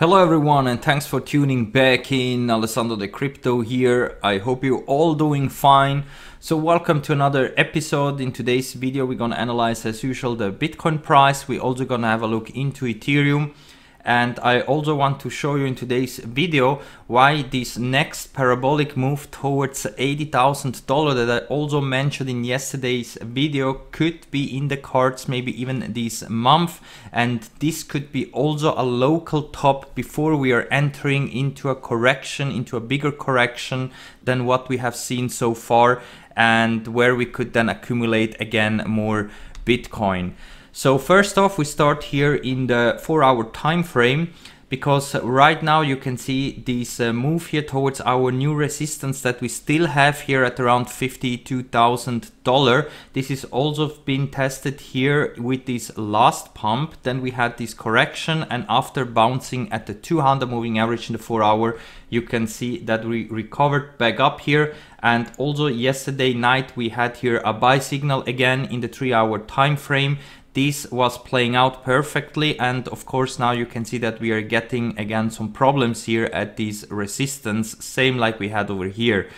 Hello everyone and thanks for tuning back in. Alessandro De Crypto here. I hope you're all doing fine. So welcome to another episode. In today's video we're gonna analyze as usual the Bitcoin price. We're also gonna have a look into Ethereum and I also want to show you in today's video why this next parabolic move towards $80,000 that I also mentioned in yesterday's video could be in the cards maybe even this month and this could be also a local top before we are entering into a correction into a bigger correction than what we have seen so far and where we could then accumulate again more Bitcoin. So first off, we start here in the four hour time frame because right now you can see this uh, move here towards our new resistance that we still have here at around $52,000. This is also been tested here with this last pump. Then we had this correction and after bouncing at the 200 moving average in the 4 hour, you can see that we recovered back up here. And also yesterday night we had here a buy signal again in the 3 hour time frame this was playing out perfectly and of course now you can see that we are getting again some problems here at this resistance same like we had over here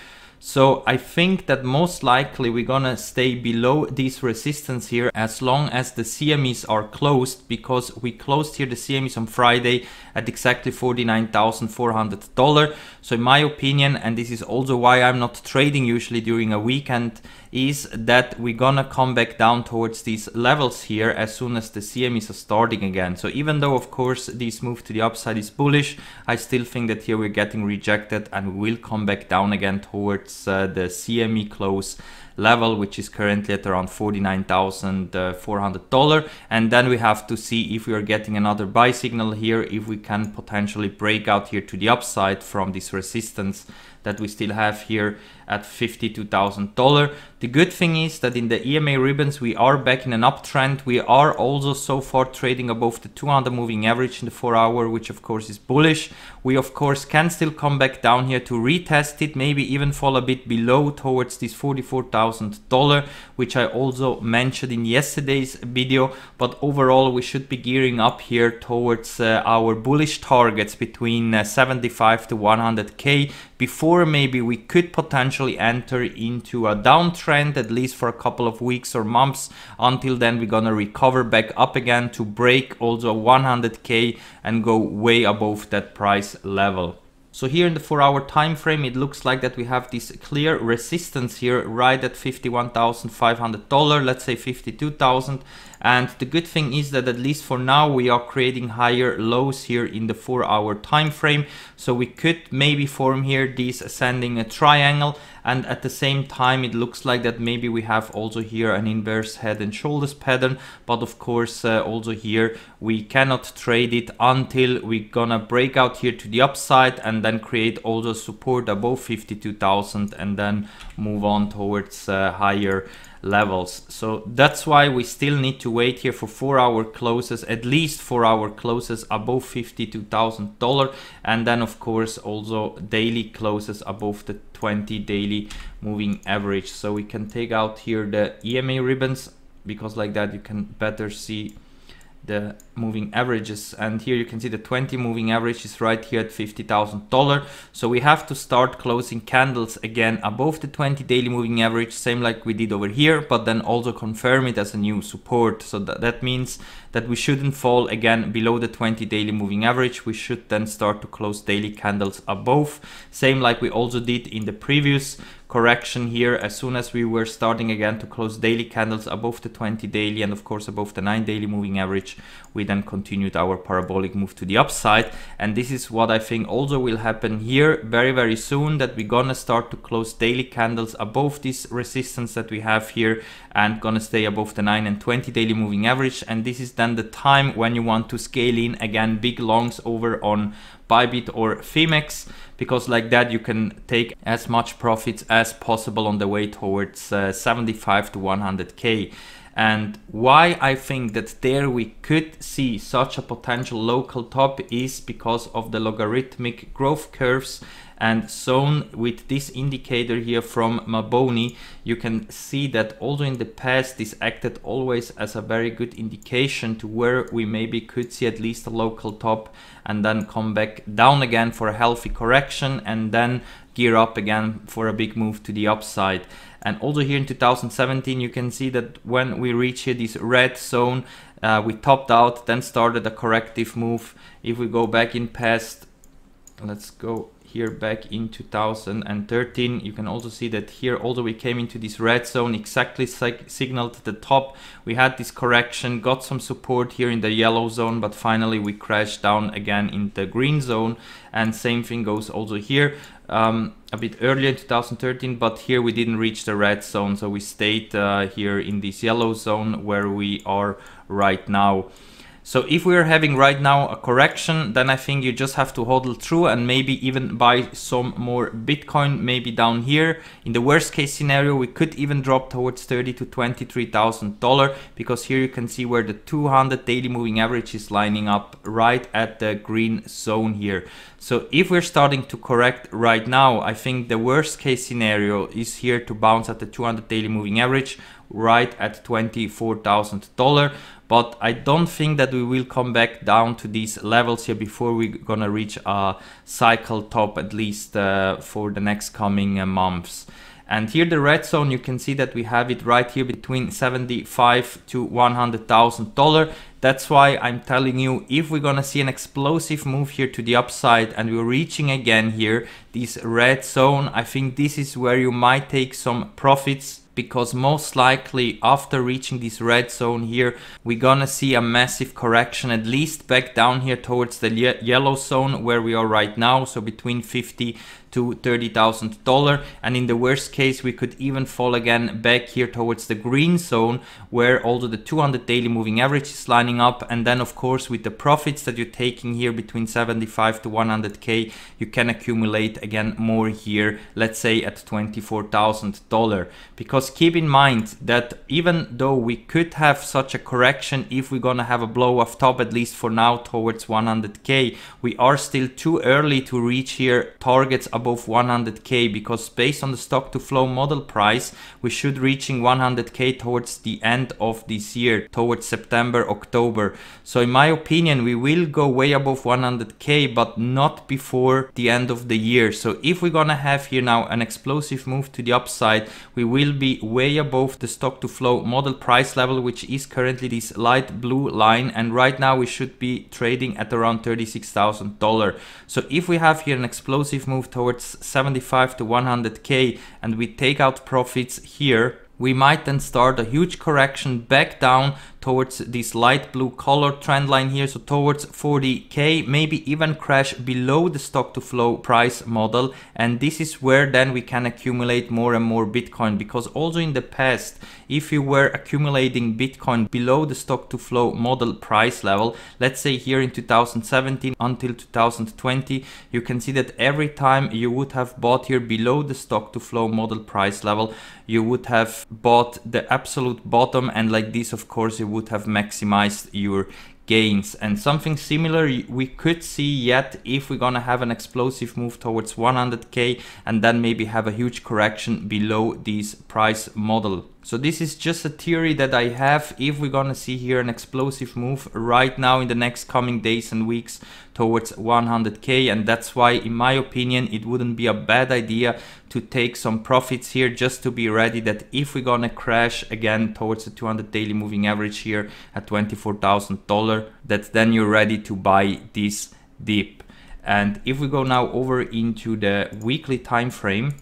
so I think that most likely we're gonna stay below this resistance here as long as the CMEs are closed because we closed here the CMEs on Friday at exactly $49,400. So in my opinion, and this is also why I'm not trading usually during a weekend, is that we're gonna come back down towards these levels here as soon as the CMEs are starting again. So even though of course this move to the upside is bullish, I still think that here we're getting rejected and we will come back down again towards uh, the CME close level, which is currently at around $49,400. And then we have to see if we are getting another buy signal here, if we can potentially break out here to the upside from this resistance that we still have here at $52,000. The good thing is that in the EMA ribbons, we are back in an uptrend. We are also so far trading above the 200 moving average in the four hour, which of course is bullish. We of course can still come back down here to retest it, maybe even fall a bit below towards this $44,000, which I also mentioned in yesterday's video. But overall, we should be gearing up here towards uh, our bullish targets between uh, 75 to 100K before maybe we could potentially enter into a downtrend at least for a couple of weeks or months until then we're gonna recover back up again to break also 100k and go way above that price level. So here in the 4 hour time frame it looks like that we have this clear resistance here right at $51,500 let's say 52,000 and the good thing is that at least for now we are creating higher lows here in the 4 hour time frame so we could maybe form here this ascending a triangle. And at the same time it looks like that maybe we have also here an inverse head and shoulders pattern. But of course uh, also here we cannot trade it until we're gonna break out here to the upside and then create also support above 52,000 and then move on towards uh, higher levels. So that's why we still need to wait here for four hour closes, at least four hour closes above $52,000. And then of course also daily closes above the 20 daily moving average. So we can take out here the EMA ribbons because like that you can better see the moving averages and here you can see the 20 moving average is right here at $50,000 so we have to start closing candles again above the 20 daily moving average same like we did over here but then also confirm it as a new support. So that, that means that we shouldn't fall again below the 20 daily moving average. We should then start to close daily candles above same like we also did in the previous correction here. As soon as we were starting again to close daily candles above the 20 daily and of course above the 9 daily moving average we then continued our parabolic move to the upside. And this is what I think also will happen here very very soon that we're gonna start to close daily candles above this resistance that we have here and gonna stay above the 9 and 20 daily moving average. And this is then the time when you want to scale in again big longs over on Bybit or Phemex because like that you can take as much profits as possible on the way towards uh, 75 to 100k And why I think that there we could see such a potential local top is because of the logarithmic growth curves and shown with this indicator here from Maboni, you can see that although in the past this acted always as a very good indication to where we maybe could see at least a local top and then come back down again for a healthy correction and then gear up again for a big move to the upside. And also here in 2017, you can see that when we reach here this red zone, uh, we topped out, then started a corrective move. If we go back in past, let's go here back in 2013 you can also see that here although we came into this red zone exactly signaled the top. We had this correction got some support here in the yellow zone but finally we crashed down again in the green zone. And same thing goes also here um, a bit earlier in 2013 but here we didn't reach the red zone so we stayed uh, here in this yellow zone where we are right now so if we are having right now a correction, then I think you just have to hodl through and maybe even buy some more Bitcoin, maybe down here. In the worst case scenario, we could even drop towards 30 to 23,000 dollar because here you can see where the 200 daily moving average is lining up right at the green zone here. So if we're starting to correct right now, I think the worst case scenario is here to bounce at the 200 daily moving average right at $24,000 but I don't think that we will come back down to these levels here before we're gonna reach a cycle top at least uh, for the next coming uh, months. And here the red zone, you can see that we have it right here between 75 to $100,000. That's why I'm telling you, if we're gonna see an explosive move here to the upside and we're reaching again here, this red zone, I think this is where you might take some profits because most likely after reaching this red zone here we're gonna see a massive correction at least back down here towards the ye yellow zone where we are right now so between 50 to $30,000 and in the worst case we could even fall again back here towards the green zone where also the 200 daily moving average is lining up and then of course with the profits that you're taking here between 75 to 100k you can accumulate again more here let's say at $24,000 because keep in mind that even though we could have such a correction if we're gonna have a blow off top at least for now towards 100k we are still too early to reach here targets above 100k because based on the stock to flow model price we should reaching 100k towards the end of this year towards September October. So in my opinion we will go way above 100k but not before the end of the year. So if we're gonna have here now an explosive move to the upside we will be way above the stock to flow model price level which is currently this light blue line and right now we should be trading at around $36,000 so if we have here an explosive move towards towards 75 to 100k and we take out profits here we might then start a huge correction back down towards this light blue color trend line here so towards 40k maybe even crash below the stock to flow price model. And this is where then we can accumulate more and more bitcoin because also in the past if you were accumulating bitcoin below the stock to flow model price level let's say here in 2017 until 2020 you can see that every time you would have bought here below the stock to flow model price level you would have bought the absolute bottom. And like this of course you would have maximized your gains. And something similar we could see yet if we're gonna have an explosive move towards 100k and then maybe have a huge correction below this price model so this is just a theory that I have. If we're gonna see here an explosive move right now in the next coming days and weeks towards 100k and that's why in my opinion it wouldn't be a bad idea to take some profits here just to be ready that if we're gonna crash again towards the 200 daily moving average here at $24,000 that then you're ready to buy this dip. And if we go now over into the weekly time frame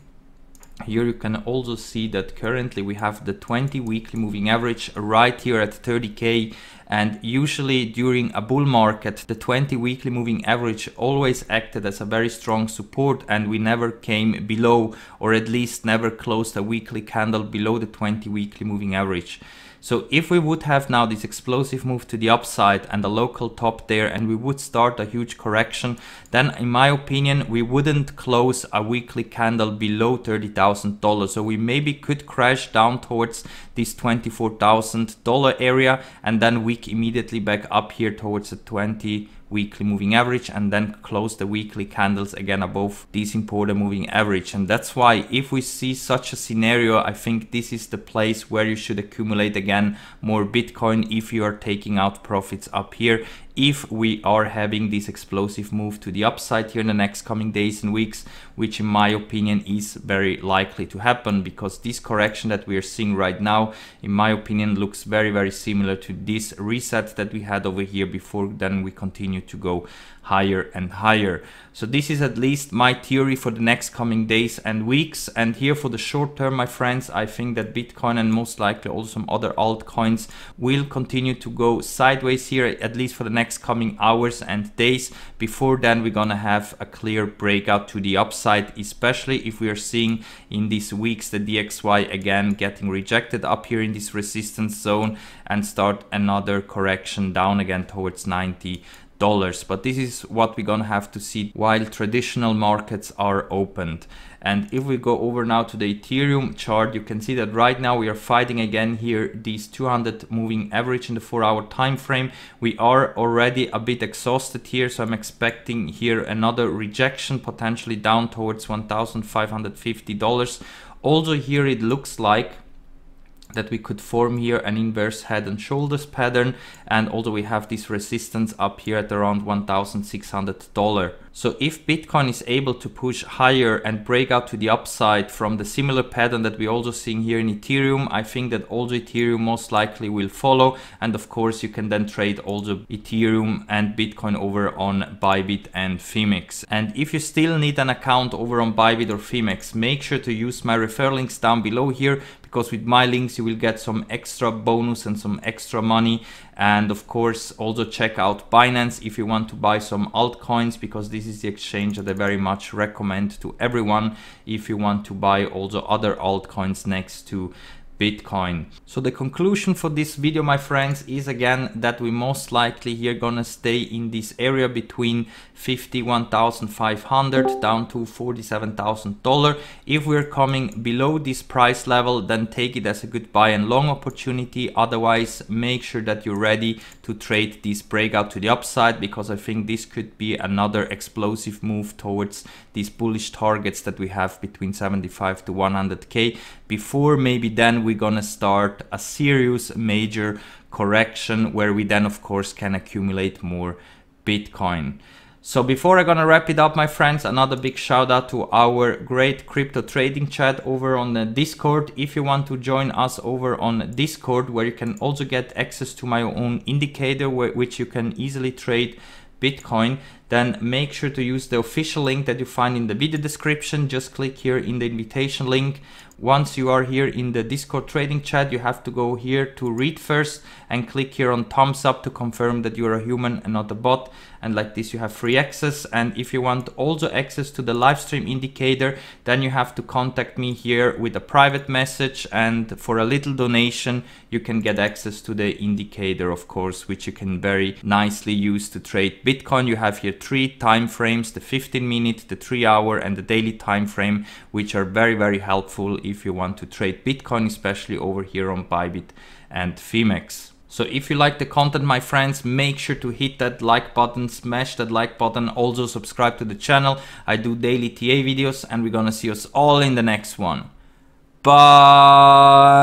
here you can also see that currently we have the 20 weekly moving average right here at 30k and usually during a bull market the 20 weekly moving average always acted as a very strong support and we never came below or at least never closed a weekly candle below the 20 weekly moving average. So if we would have now this explosive move to the upside and a local top there and we would start a huge correction, then in my opinion, we wouldn't close a weekly candle below $30,000. So we maybe could crash down towards this $24,000 area and then week immediately back up here towards the 20 weekly moving average and then close the weekly candles again above this important moving average. And that's why if we see such a scenario I think this is the place where you should accumulate again more Bitcoin if you are taking out profits up here if we are having this explosive move to the upside here in the next coming days and weeks, which in my opinion is very likely to happen because this correction that we are seeing right now, in my opinion, looks very, very similar to this reset that we had over here before then we continue to go higher and higher. So this is at least my theory for the next coming days and weeks. And here for the short term, my friends, I think that Bitcoin and most likely also some other altcoins will continue to go sideways here, at least for the next coming hours and days. Before then, we're gonna have a clear breakout to the upside, especially if we are seeing in these weeks the DXY again getting rejected up here in this resistance zone and start another correction down again towards 90 dollars but this is what we're gonna have to see while traditional markets are opened. And if we go over now to the ethereum chart you can see that right now we are fighting again here these 200 moving average in the four hour time frame we are already a bit exhausted here so i'm expecting here another rejection potentially down towards 1550 dollars. Also here it looks like that we could form here an inverse head and shoulders pattern and also we have this resistance up here at around $1,600. So if Bitcoin is able to push higher and break out to the upside from the similar pattern that we're also seeing here in Ethereum, I think that also Ethereum most likely will follow. And of course, you can then trade also Ethereum and Bitcoin over on Bybit and Phemex. And if you still need an account over on Bybit or Phemex, make sure to use my referral links down below here because with my links you will get some extra bonus and some extra money. And of course also check out Binance if you want to buy some altcoins because this is the exchange that I very much recommend to everyone if you want to buy also other altcoins next to Bitcoin. So the conclusion for this video, my friends, is again that we most likely here gonna stay in this area between 51,500 down to $47,000. If we're coming below this price level, then take it as a good buy and long opportunity. Otherwise, make sure that you're ready to trade this breakout to the upside because I think this could be another explosive move towards these bullish targets that we have between 75 to 100k before maybe then we're gonna start a serious major correction where we then of course can accumulate more Bitcoin. So before I'm gonna wrap it up my friends, another big shout out to our great crypto trading chat over on the Discord. If you want to join us over on Discord where you can also get access to my own indicator which you can easily trade Bitcoin, then make sure to use the official link that you find in the video description. Just click here in the invitation link. Once you are here in the Discord trading chat, you have to go here to read first and click here on thumbs up to confirm that you're a human and not a bot. And like this, you have free access. And if you want also access to the live stream indicator, then you have to contact me here with a private message. And for a little donation, you can get access to the indicator, of course, which you can very nicely use to trade Bitcoin. You have here three time frames, the 15 minute, the three hour and the daily time frame, which are very, very helpful if you want to trade Bitcoin, especially over here on Bybit and Phemex. So if you like the content, my friends, make sure to hit that like button, smash that like button, also subscribe to the channel. I do daily TA videos and we're gonna see us all in the next one. Bye!